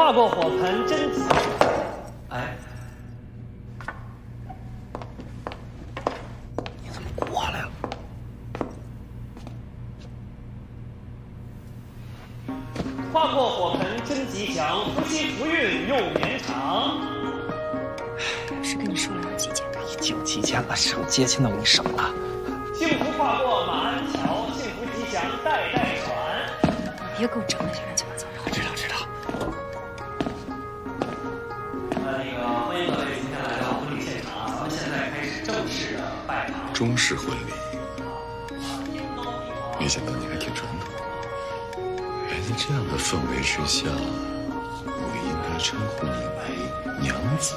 跨过火盆真吉。哎，你怎么过来了？跨过火盆真吉祥，夫妻福运又绵长。是跟你说了要几件？已经极简了，省接亲的我给你省了。幸福跨过马鞍桥，幸福吉祥代代传。别给我整那些乱七八糟那个欢迎各位今天来到婚礼现场，咱们现在开始正式的拜堂。中式婚礼，没想到你还挺传统。原来这样的氛围之下，我应该称呼你为娘子，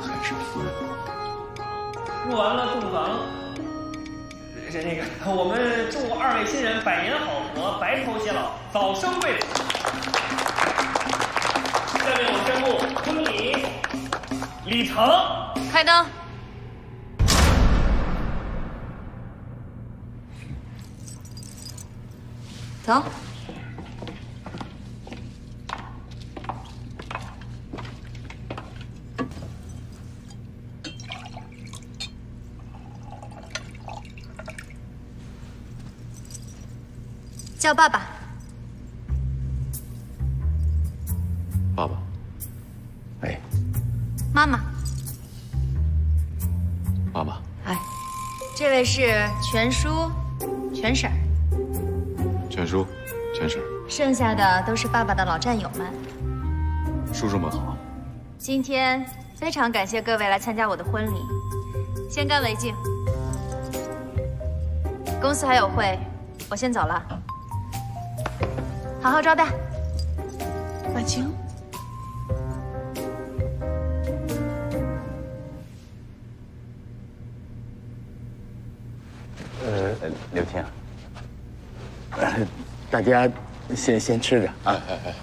还是夫人？入完了洞房，这那个，我们祝二位新人百年好合，白头偕老，早生贵子。礼成。开灯。走。叫爸爸。爸爸。哎，妈妈。妈妈。哎，这位是全叔、全婶儿，全叔，全婶儿，剩下的都是爸爸的老战友们。叔叔们好。今天非常感谢各位来参加我的婚礼，先干为敬。公司还有会，我先走了。好好招待。婉晴，呃，刘婷，大家先先吃着啊。哎哎哎，